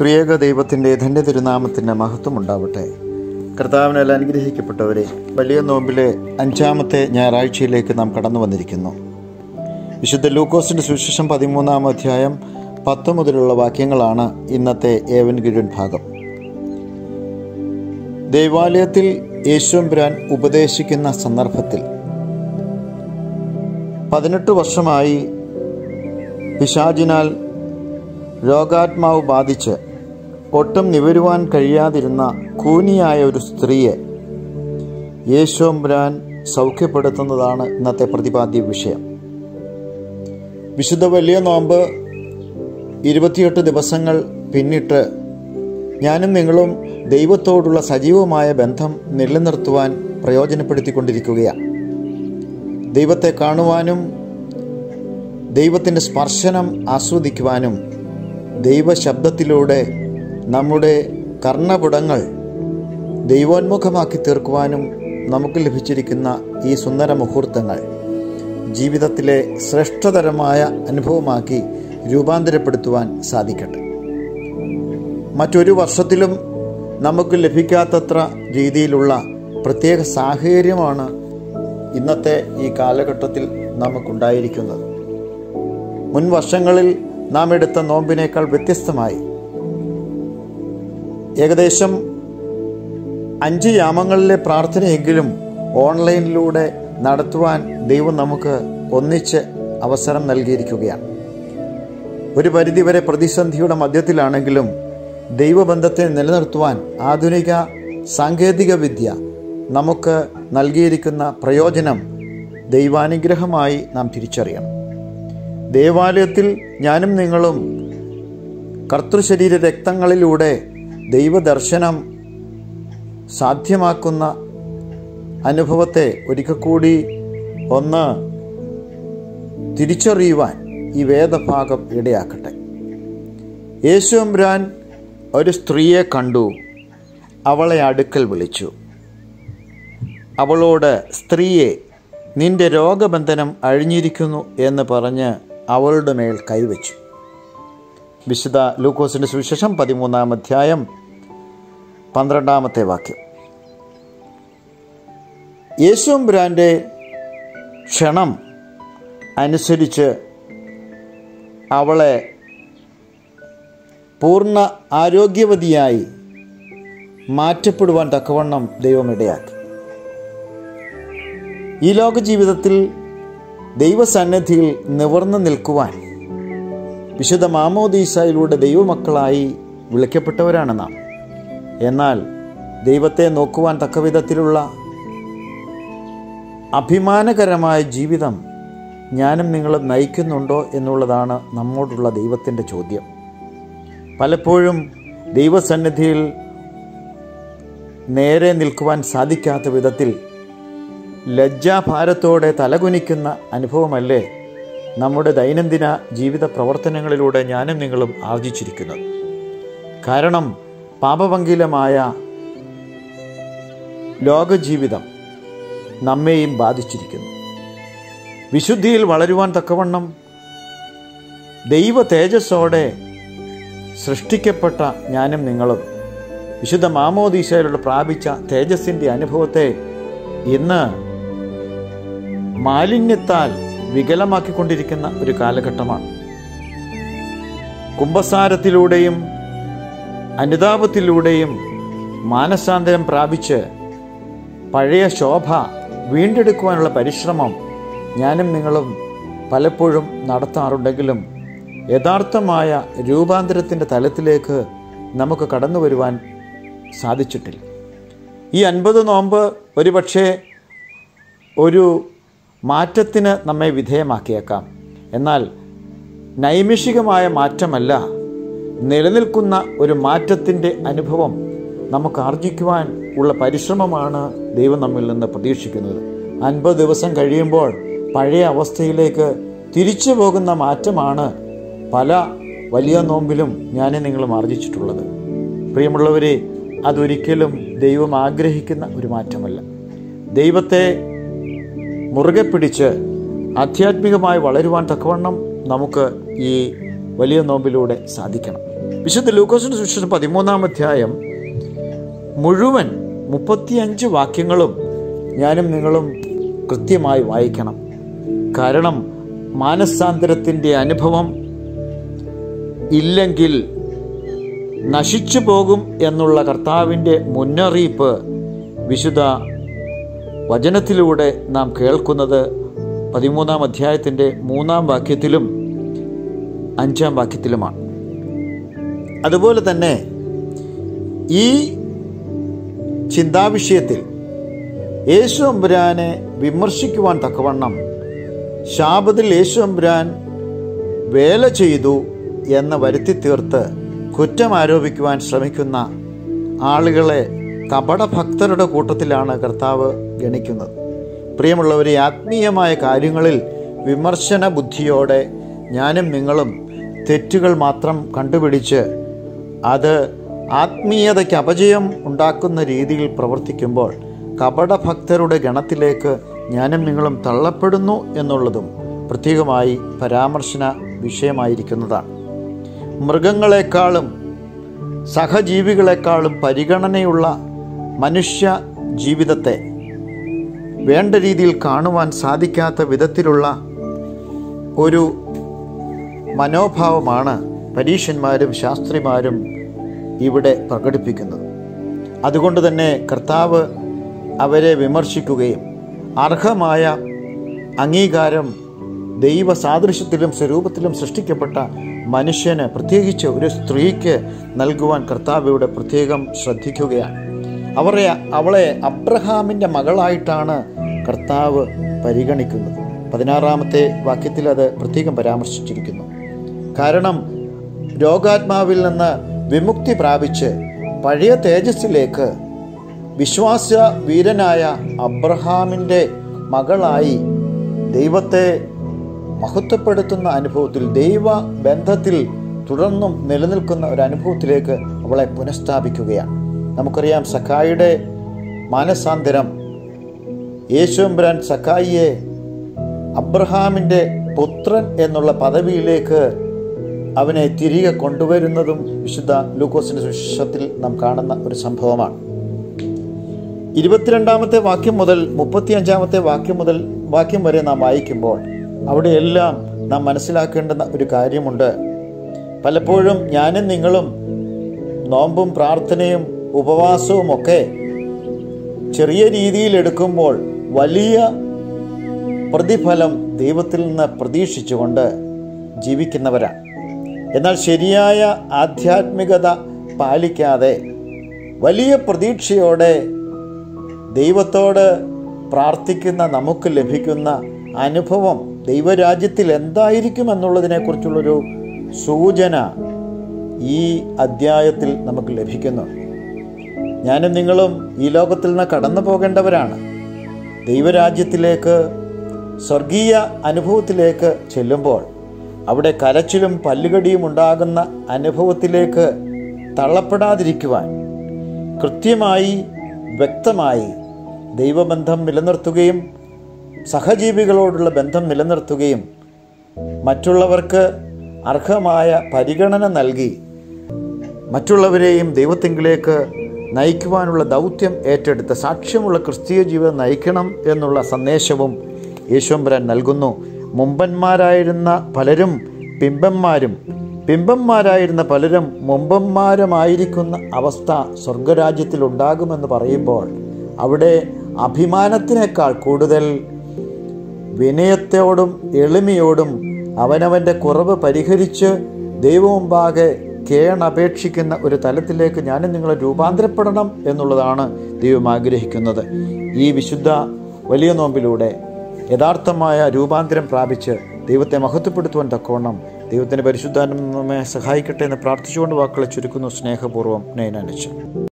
ത്രിയേക ദൈവത്തിന്റെ ധന്യ തിരുനാമത്തിന്റെ മഹത്വം ഉണ്ടാവട്ടെ. കർത്താവിനാൽ അനുഗ്രഹിക്കപ്പെട്ടവരെ വലിയ നോമ്പിലെ അഞ്ചാമത്തെ ഞായറാഴ്ചയിലേക്ക് നാം കടന്നു വന്നിരിക്കുന്നു. വിശുദ്ധ ലൂക്കോസിന്റെ സുവിശേഷം പതിമൂന്നാം അധ്യായം പത്ത് മുതലുള്ള വാക്യങ്ങളാണ് ഇന്നത്തെ ഏവൻ ഏവൻഗിഴൻ ഭാഗം. ദേവാലയത്തിൽ യേശുമ്പുരാൻ ഉപദേശിക്കുന്ന സന്ദർഭത്തിൽ പതിനെട്ട് വർഷമായി പിശാജിനാൽ രോഗാത്മാവ് ബാധിച്ച് ഒട്ടും നിവരുവാൻ കഴിയാതിരുന്ന കൂനിയായ ഒരു സ്ത്രീയെ യേശോംബ്രാൻ സൗഖ്യപ്പെടുത്തുന്നതാണ് ഇന്നത്തെ പ്രതിപാദ്യ വിഷയം. വിശുദ്ധ വലിയ നോമ്പ് ഇരുപത്തിയെട്ട് ദിവസങ്ങൾ പിന്നിട്ട് ഞാനും നിങ്ങളും ദൈവത്തോടുള്ള സജീവമായ ബന്ധം നിലനിർത്തുവാൻ പ്രയോജനപ്പെടുത്തിക്കൊണ്ടിരിക്കുകയാണ്. ദൈവത്തെ കാണുവാനും ദൈവത്തിന്റെ സ്പർശനം ആസ്വദിക്കുവാനും ദൈവശബ്ദത്തിലൂടെ നമ്മുടെ കർണപുടങ്ങൾ ദൈവോന്മുഖമാക്കി തീർക്കുവാനും നമുക്ക് ലഭിച്ചിരിക്കുന്ന ഈ സുന്ദര മുഹൂർത്തങ്ങൾ ജീവിതത്തിലെ ശ്രേഷ്ഠതരമായ അനുഭവമാക്കി രൂപാന്തരപ്പെടുത്തുവാൻ സാധിക്കട്ടെ. മറ്റൊരു വർഷത്തിലും നമുക്ക് ലഭിക്കാത്തത്ര രീതിയിലുള്ള പ്രത്യേക സാഹചര്യമാണ് ഇന്നത്തെ ഈ കാലഘട്ടത്തിൽ നമുക്കുണ്ടായിരിക്കുന്നത്. മുൻ വർഷങ്ങളിൽ നാം എടുത്ത നോമ്പിനേക്കാൾ വ്യത്യസ്തമായി ഏകദേശം അഞ്ച് യാമങ്ങളിലെ പ്രാർത്ഥനയെങ്കിലും ഓൺലൈനിലൂടെ നടത്തുവാൻ ദൈവം നമുക്ക് ഒന്നിച്ച് അവസരം നൽകിയിരിക്കുകയാണ്. ഒരു പരിധിവരെ പ്രതിസന്ധിയുടെ മധ്യത്തിലാണെങ്കിലും ദൈവബന്ധത്തെ നിലനിർത്തുവാൻ ആധുനിക സാങ്കേതിക വിദ്യ നമുക്ക് നൽകിയിരിക്കുന്ന പ്രയോജനം ദൈവാനുഗ്രഹമായി നാം തിരിച്ചറിയണം. ദേവാലയത്തിൽ ഞാനും നിങ്ങളും കർത്തൃശരീര രക്തങ്ങളിലൂടെ ദൈവദർശനം സാധ്യമാക്കുന്ന അനുഭവത്തെ ഒരിക്കൽ കൂടി ഒന്ന് തിരിച്ചറിയുവാൻ ഈ വേദഭാഗം ഇടയാക്കട്ടെ. യേശുരാൻ ഒരു സ്ത്രീയെ കണ്ടു. അവളെ അടുക്കൽ വിളിച്ചു. അവളോട് സ്ത്രീയെ നിന്റെ രോഗബന്ധനം അഴിഞ്ഞിരിക്കുന്നു എന്ന് പറഞ്ഞ് അവളുടെ മേൽ കൈവച്ചു. വിശുദ്ധ ലൂക്കോസിന്റെ സുവിശേഷം പതിമൂന്നാം അധ്യായം പന്ത്രണ്ടാമത്തെ വാക്യം. യേശുബ്രാന്റെ ക്ഷണം അനുസരിച്ച് അവളെ പൂർണ ആരോഗ്യവതിയായി മാറ്റപ്പെടുവാൻ തക്കവണ്ണം ദൈവം ഇടയാക്കി. ഈ ലോക ജീവിതത്തിൽ ദൈവസന്നിധിയിൽ നിവർന്നു നിൽക്കുവാൻ വിശുദ്ധ മാമോദീസയിലൂടെ ദൈവമക്കളായി വിളിക്കപ്പെട്ടവരാണ് നാം. എന്നാൽ ദൈവത്തെ നോക്കുവാൻ തക്കവിധത്തിലുള്ള അഭിമാനകരമായ ജീവിതം ഞാനും നിങ്ങളും നയിക്കുന്നുണ്ടോ എന്നുള്ളതാണ് നമ്മോടുള്ള ദൈവത്തിന്റെ ചോദ്യം. പലപ്പോഴും ദൈവസന്നിധിയിൽ നേരെ നിൽക്കുവാൻ സാധിക്കാത്ത വിധത്തിൽ ലജ്ജാഭാരത്തോടെ തലകുനിക്കുന്ന അനുഭവമല്ലേ നമ്മുടെ ദൈനംദിന ജീവിത പ്രവർത്തനങ്ങളിലൂടെ ഞാനും നിങ്ങളും ആർജിച്ചിരിക്കുന്നത്. കാരണം പാപപങ്കിലമായ ലോകജീവിതം നമ്മെയും ബാധിച്ചിരിക്കുന്നു. വിശുദ്ധിയിൽ വളരുവാൻ തക്കവണ്ണം ദൈവ തേജസ്സോടെ സൃഷ്ടിക്കപ്പെട്ട ഞാനും നിങ്ങളും വിശുദ്ധ മാമോദീശയിലൂടെ പ്രാപിച്ച തേജസ്സിന്റെ അനുഭവത്തെ ഇന്ന് മാലിന്യത്താൽ വികലമാക്കിക്കൊണ്ടിരിക്കുന്ന ഒരു കാലഘട്ടമാണ്. കുംഭസാരത്തിലൂടെയും അനുതാപത്തിലൂടെയും മാനസാന്തരം പ്രാപിച്ച് പഴയ ശോഭ വീണ്ടെടുക്കുവാനുള്ള പരിശ്രമം ഞാനും നിങ്ങളും പലപ്പോഴും നടത്താറുണ്ടെങ്കിലും യഥാർത്ഥമായ രൂപാന്തരത്തിന്റെ തലത്തിലേക്ക് നമുക്ക് കടന്നു വരുവാൻ സാധിച്ചിട്ടില്ല. ഈ അൻപത് നോമ്പ് ഒരുപക്ഷെ ഒരു മാറ്റത്തിന് നമ്മെ വിധേയമാക്കിയേക്കാം. എന്നാൽ നൈമിഷികമായ മാറ്റമല്ല നിലനിൽക്കുന്ന ഒരു മാറ്റത്തിന്റെ അനുഭവം നമുക്ക് ആർജിക്കുവാൻ ഉള്ള പരിശ്രമമാണ് ദൈവം നമ്മിൽ നിന്ന് പ്രതീക്ഷിക്കുന്നത്. അൻപത് ദിവസം കഴിയുമ്പോൾ പഴയ അവസ്ഥയിലേക്ക് തിരിച്ചു പോകുന്ന മാറ്റമാണ് പല വലിയ നോമ്പിലും ഞാൻ നിങ്ങളും ആർജിച്ചിട്ടുള്ളത്. പ്രിയമുള്ളവരെ അതൊരിക്കലും ദൈവം ആഗ്രഹിക്കുന്ന ഒരു മാറ്റമല്ല. ദൈവത്തെ മുറുകെ പിടിച്ച് ആധ്യാത്മികമായി വളരുവാൻ തക്കവണ്ണം നമുക്ക് ഈ വലിയ നോമ്പിലൂടെ സാധിക്കണം. വിശുദ്ധ ലൂക്കോസിന്റെ സുവിശേഷം പതിമൂന്നാം അധ്യായം മുഴുവൻ മുപ്പത്തിയഞ്ച് വാക്യങ്ങളും ഞാനും നിങ്ങളും കൃത്യമായി വായിക്കണം. കാരണം മാനസാന്തരത്തിന്റെ അനുഭവം ഇല്ലെങ്കിൽ നശിച്ചു പോകും എന്നുള്ള കർത്താവിന്റെ മുന്നറിയിപ്പ് വിശുദ്ധ വചനത്തിലൂടെ നാം കേൾക്കുന്നത് പതിമൂന്നാം അധ്യായത്തിന്റെ മൂന്നാം വാക്യത്തിലും അഞ്ചാം വാക്യത്തിലുമാണ്. അതുപോലെ തന്നെ ഈ ചിന്താവിഷയത്തിൽ യേശു അമ്പുരാനെ വിമർശിക്കുവാൻ തക്കവണ്ണം ശാപത്തിൽ യേശു അമ്പുരാൻ വേല ചെയ്തു എന്ന് വരുത്തി തീർത്ത് കുറ്റം ആരോപിക്കുവാൻ ശ്രമിക്കുന്ന ആളുകളെ കപട ഭക്തരുടെ കൂട്ടത്തിലാണ് കർത്താവ് ഗണിക്കുന്നത്. പ്രിയമുള്ളവരെ ആത്മീയമായ കാര്യങ്ങളിൽ വിമർശന ബുദ്ധിയോടെ ഞാനും നിങ്ങളും തെറ്റുകൾ മാത്രം കണ്ടുപിടിച്ച് അത് ആത്മീയതയ്ക്ക് അപജയം ഉണ്ടാക്കുന്ന രീതിയിൽ പ്രവർത്തിക്കുമ്പോൾ കപടഭക്തരുടെ ഗണത്തിലേക്ക് ഞാനും നിങ്ങളും തള്ളപ്പെടുന്നു എന്നുള്ളതും പ്രത്യേകമായി പരാമർശന വിഷയമായിരിക്കുന്നതാണ്. മൃഗങ്ങളെക്കാളും സഹജീവികളെക്കാളും പരിഗണനയുള്ള മനുഷ്യ ജീവിതത്തെ വേണ്ട രീതിയിൽ കാണുവാൻ സാധിക്കാത്ത വിധത്തിലുള്ള ഒരു മനോഭാവമാണ് പരീക്ഷന്മാരും ശാസ്ത്രിമാരും ഇവിടെ പ്രകടിപ്പിക്കുന്നത്. അതുകൊണ്ട് തന്നെ കർത്താവ് അവരെ വിമർശിക്കുകയും അർഹമായ അംഗീകാരം ദൈവ സാദൃശ്യത്തിലും സ്വരൂപത്തിലും സൃഷ്ടിക്കപ്പെട്ട മനുഷ്യന് പ്രത്യേകിച്ച് ഒരു സ്ത്രീക്ക് നൽകുവാൻ കർത്താവ് ഇവിടെ പ്രത്യേകം ശ്രദ്ധിക്കുകയാണ്. അവരെ അവളെ അബ്രഹാമിന്റെ മകളായിട്ടാണ് കർത്താവ് പരിഗണിക്കുന്നത്. പതിനാറാമത്തെ വാക്യത്തിൽ അത് പ്രത്യേകം പരാമർശിച്ചിരിക്കുന്നു. കാരണം രോഗാത്മാവിൽ നിന്ന് വിമുക്തി പ്രാപിച്ച് പഴയ തേജസ്സിലേക്ക് വിശ്വാസ വീരനായ അബ്രഹാമിന്റെ മകളായി ദൈവത്തെ മഹത്വപ്പെടുത്തുന്ന അനുഭവത്തിൽ ദൈവ ബന്ധത്തിൽ തുടർന്നും നിലനിൽക്കുന്ന ഒരു അനുഭവത്തിലേക്ക് അവളെ പുനഃസ്ഥാപിക്കുകയാണ്. നമുക്കറിയാം സഖായിയുടെ മാനസാന്തരം. യേശുബ്രാൻ സഖായിയെ അബ്രഹാമിന്റെ പുത്രൻ എന്നുള്ള പദവിയിലേക്ക് അവനെ തിരികെ കൊണ്ടുവരുന്നതും വിശുദ്ധ ലൂക്കോസിന്റെ സുവിശേഷത്തിൽ നാം കാണുന്ന ഒരു സംഭവമാണ്. ഇരുപത്തിരണ്ടാമത്തെ വാക്യം മുതൽ മുപ്പത്തിയഞ്ചാമത്തെ വാക്യം മുതൽ വാക്യം വരെ നാം വായിക്കുമ്പോൾ അവിടെയെല്ലാം നാം മനസ്സിലാക്കേണ്ടുന്ന ഒരു കാര്യമുണ്ട്. പലപ്പോഴും ഞാനും നിങ്ങളും നോമ്പും പ്രാർത്ഥനയും ഉപവാസവും ഒക്കെ ചെറിയ രീതിയിൽ എടുക്കുമ്പോൾ വലിയ പ്രതിഫലം ദൈവത്തിൽ നിന്ന് പ്രതീക്ഷിച്ചുകൊണ്ട് ജീവിക്കുന്നവരാണ്. എന്നാൽ ശരിയായ ആധ്യാത്മികത പാലിക്കാതെ വലിയ പ്രതീക്ഷയോടെ ദൈവത്തോട് പ്രാർത്ഥിക്കുന്ന നമുക്ക് ലഭിക്കുന്ന അനുഭവം ദൈവരാജ്യത്തിൽ എന്തായിരിക്കും എന്നുള്ളതിനെക്കുറിച്ചുള്ളൊരു സൂചന ഈ അദ്ധ്യായത്തിൽ നമുക്ക് ലഭിക്കുന്നു. ഞാനും നിങ്ങളും ഈ ലോകത്തിൽ നിന്ന് കടന്നു പോകേണ്ടവരാണ്. ദൈവരാജ്യത്തിലേക്ക് സ്വർഗീയ അനുഭവത്തിലേക്ക് ചെല്ലുമ്പോൾ അവിടെ കരച്ചിലും പല്ലുകടിയും ഉണ്ടാകുന്ന അനുഭവത്തിലേക്ക് തള്ളപ്പെടാതിരിക്കുവാൻ കൃത്യമായി വ്യക്തമായി ദൈവബന്ധം നിലനിർത്തുകയും സഹജീവികളോടുള്ള ബന്ധം നിലനിർത്തുകയും മറ്റുള്ളവർക്ക് അർഹമായ പരിഗണന നൽകി മറ്റുള്ളവരെയും ദൈവത്തിങ്കിലേക്ക് നയിക്കുവാനുള്ള ദൗത്യം ഏറ്റെടുത്ത് സാക്ഷ്യമുള്ള ക്രിസ്തീയ ജീവിതം നയിക്കണം എന്നുള്ള സന്ദേശവും യേശുമ്പരാൻ നൽകുന്നു. മുമ്പന്മാരായിരുന്ന പലരും പിമ്പന്മാരും പിമ്പന്മാരായിരുന്ന പലരും മുമ്പന്മാരുമായിരിക്കുന്ന അവസ്ഥ സ്വർഗരാജ്യത്തിൽ ഉണ്ടാകുമെന്ന് പറയുമ്പോൾ അവിടെ അഭിമാനത്തിനേക്കാൾ കൂടുതൽ വിനയത്തോടും എളിമയോടും അവനവന്റെ കുറവ് പരിഹരിച്ച് ദൈവമുമ്പാകെ കേണപേക്ഷിക്കുന്ന ഒരു തലത്തിലേക്ക് ഞാനും നിങ്ങളെ രൂപാന്തരപ്പെടണം എന്നുള്ളതാണ് ദൈവം ആഗ്രഹിക്കുന്നത്. ഈ വിശുദ്ധ വലിയ നോമ്പിലൂടെ യഥാർത്ഥമായ രൂപാന്തരം പ്രാപിച്ച് ദൈവത്തെ മഹത്വപ്പെടുത്തുവാൻ തക്കവണ്ണം ദൈവത്തിന്റെ പരിശുദ്ധാനം നമ്മെ സഹായിക്കട്ടെ എന്ന് പ്രാർത്ഥിച്ചുകൊണ്ട് വാക്കുകളെ ചുരുക്കുന്നു. സ്നേഹപൂർവം നയനാനിച്ചു